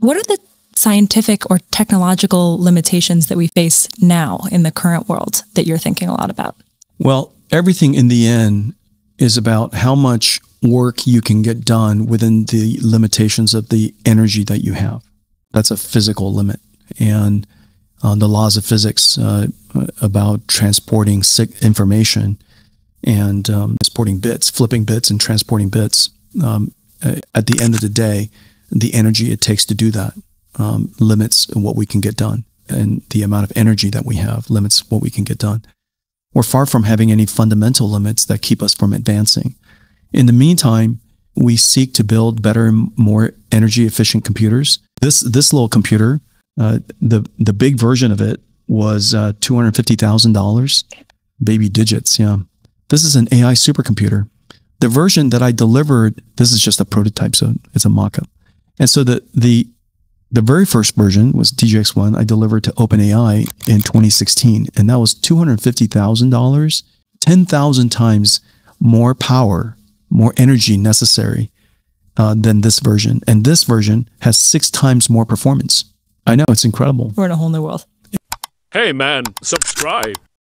What are the scientific or technological limitations that we face now in the current world that you're thinking a lot about? Well, everything in the end is about how much work you can get done within the limitations of the energy that you have. That's a physical limit. And uh, the laws of physics uh, about transporting information and um, transporting bits, flipping bits and transporting bits. Um, at the end of the day, the energy it takes to do that um, limits what we can get done. And the amount of energy that we have limits what we can get done. We're far from having any fundamental limits that keep us from advancing. In the meantime, we seek to build better and more energy efficient computers. This this little computer, uh, the the big version of it was uh, two hundred fifty thousand dollars, baby digits. Yeah, this is an AI supercomputer. The version that I delivered, this is just a prototype, so it's a mock-up. And so the the the very first version was DGX1 I delivered to OpenAI in 2016, and that was $250,000, 10,000 times more power, more energy necessary uh, than this version. And this version has six times more performance. I know, it's incredible. We're in a whole new world. Hey, man, subscribe.